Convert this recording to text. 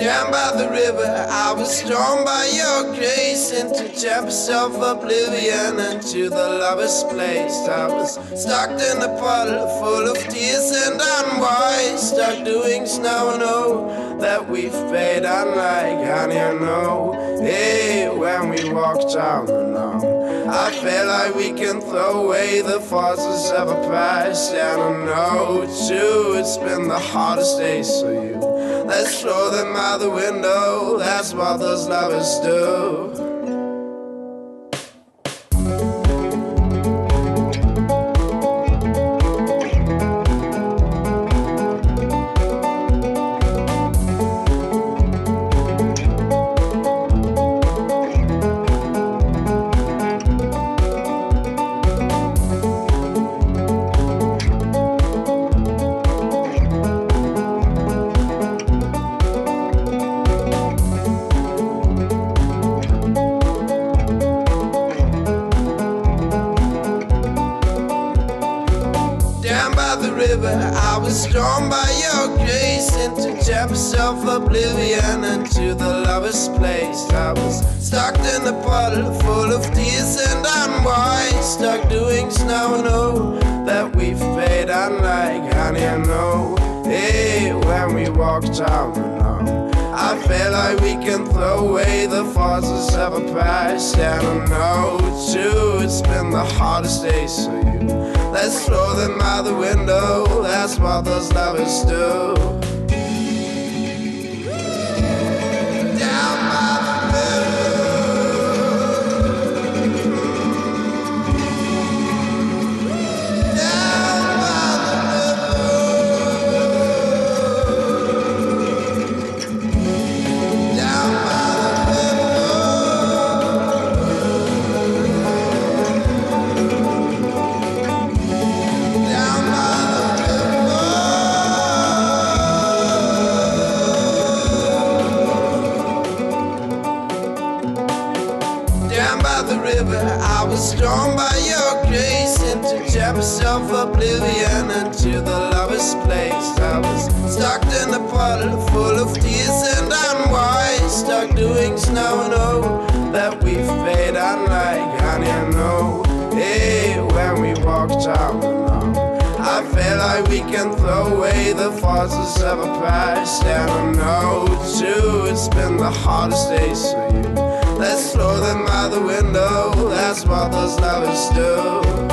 Down by the river, I was drawn by your grace into chambers of oblivion into the lover's place. I was stuck in a puddle full of tears and unwise, stuck doing snow. Know that we've paid unlike honey, I know. Hey, when we walk down the now, I feel like we can throw away the forces of a past, and I know too. It's been the hardest days for you. Let's throw them out the window. That's what those lovers do. Down by the river, I was drawn by your grace into depths of oblivion into the lover's place. I was stuck in a puddle full of tears and I'm unwise, stuck doing snow. I know that we fade unlike honey. I know, hey, when we walk down now. I feel like we can throw away the forces of a past, and I know too. It's been the hardest days for you. Throw them out the window. That's what those lovers do. By the river, I was drawn by your grace into depths of oblivion into the lover's place. I was stuck in a puddle full of tears and unwise, stuck doing snow. Know that we've paid unlike honey. I know, hey, when we walk down the lawn. I feel like we can throw away the forces of a past, and I know too. It's been the hardest days for you. Let's throw them out the window. That's what those lovers do.